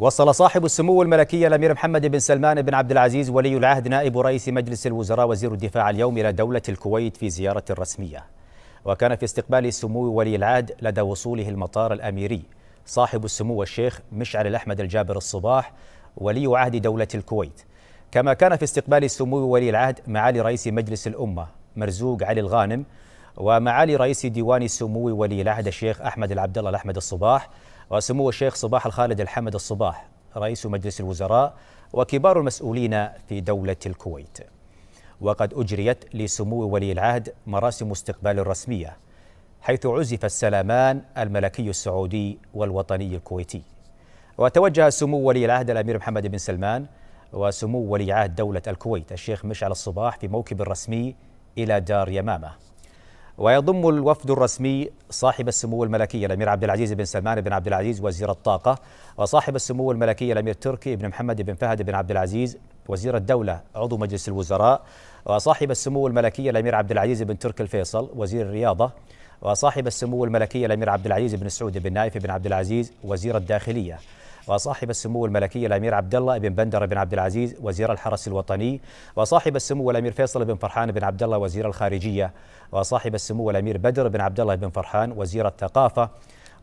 وصل صاحب السمو الملكي الأمير محمد بن سلمان بن عبد العزيز ولي العهد نائب رئيس مجلس الوزراء وزير الدفاع اليوم إلى دولة الكويت في زيارة رسمية. وكان في استقبال سمو ولي العهد لدى وصوله المطار الأميري صاحب السمو الشيخ مشعل الأحمد الجابر الصباح ولي عهد دولة الكويت. كما كان في استقبال سمو ولي العهد معالي رئيس مجلس الأمة مرزوق علي الغانم ومعالي رئيس ديوان سمو ولي العهد الشيخ أحمد العبد الله الأحمد الصباح وسمو الشيخ صباح الخالد الحمد الصباح رئيس مجلس الوزراء وكبار المسؤولين في دولة الكويت. وقد أجريت لسمو ولي العهد مراسم استقبال رسمية حيث عزف السلامان الملكي السعودي والوطني الكويتي. وتوجه سمو ولي العهد الأمير محمد بن سلمان وسمو ولي عهد دولة الكويت الشيخ مشعل الصباح في موكب رسمي إلى دار يمامة. ويضم الوفد الرسمي صاحب السمو الملكي الأمير عبد العزيز بن سلمان بن عبد العزيز وزير الطاقة وصاحب السمو الملكي الأمير تركي بن محمد بن فهد بن عبد العزيز وزير الدولة عضو مجلس الوزراء وصاحب السمو الملكي الأمير عبد العزيز بن تركي الفيصل وزير الرياضة وصاحب السمو الملكي الأمير عبد العزيز بن سعود بن نايف بن عبد العزيز وزير الداخلية. وصاحب السمو الملكي الأمير عبد الله بن بندر بن عبد العزيز وزير الحرس الوطني وصاحب السمو الأمير فيصل بن فرحان بن عبد الله وزير الخارجية وصاحب السمو الأمير بدر بن عبد الله بن فرحان وزير الثقافة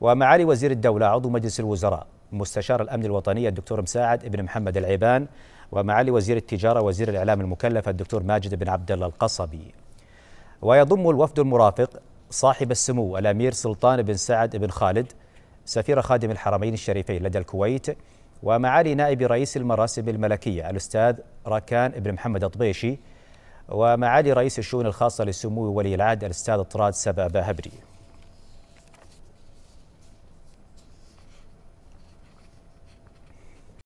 ومعالي وزير الدولة عضو مجلس الوزراء مستشار الأمن الوطني الدكتور مساعد بن محمد العيبان ومعالي وزير التجارة وزير الإعلام المكلف الدكتور ماجد بن عبد الله القصبي. ويضم الوفد المرافق صاحب السمو الأمير سلطان بن سعد بن خالد سفير خادم الحرمين الشريفين لدى الكويت ومعالي نائب رئيس المراسم الملكية الأستاذ راكان بن محمد الطبيشي ومعالي رئيس الشؤون الخاصة لسمو ولي العهد الأستاذ طراد سبأ باهبري